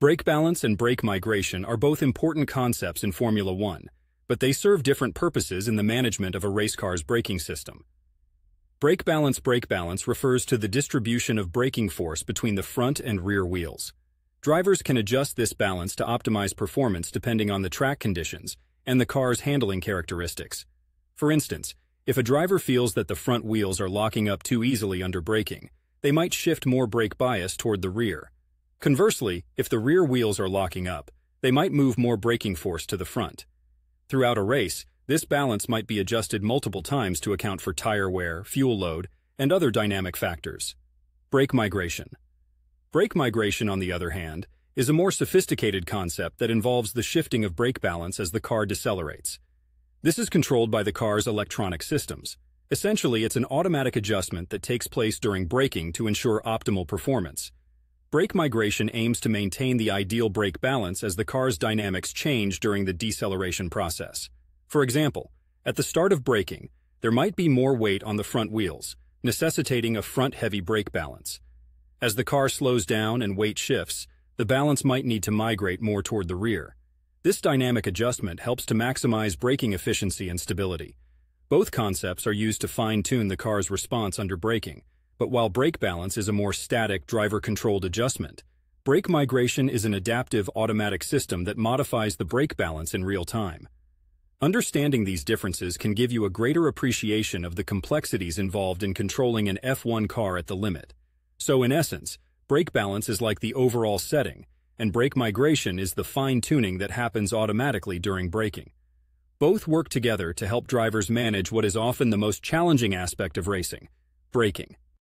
Brake balance and brake migration are both important concepts in Formula One, but they serve different purposes in the management of a race car's braking system. Brake balance brake balance refers to the distribution of braking force between the front and rear wheels. Drivers can adjust this balance to optimize performance depending on the track conditions and the car's handling characteristics. For instance, if a driver feels that the front wheels are locking up too easily under braking, they might shift more brake bias toward the rear. Conversely, if the rear wheels are locking up, they might move more braking force to the front. Throughout a race, this balance might be adjusted multiple times to account for tire wear, fuel load, and other dynamic factors. Brake migration. Brake migration, on the other hand, is a more sophisticated concept that involves the shifting of brake balance as the car decelerates. This is controlled by the car's electronic systems. Essentially, it's an automatic adjustment that takes place during braking to ensure optimal performance. Brake migration aims to maintain the ideal brake balance as the car's dynamics change during the deceleration process. For example, at the start of braking, there might be more weight on the front wheels, necessitating a front-heavy brake balance. As the car slows down and weight shifts, the balance might need to migrate more toward the rear. This dynamic adjustment helps to maximize braking efficiency and stability. Both concepts are used to fine-tune the car's response under braking, but while brake balance is a more static, driver-controlled adjustment, brake migration is an adaptive automatic system that modifies the brake balance in real time. Understanding these differences can give you a greater appreciation of the complexities involved in controlling an F1 car at the limit. So in essence, brake balance is like the overall setting, and brake migration is the fine-tuning that happens automatically during braking. Both work together to help drivers manage what is often the most challenging aspect of racing, braking.